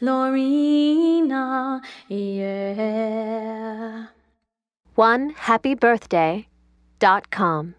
Lorena, yeah. One happy birthday dot com.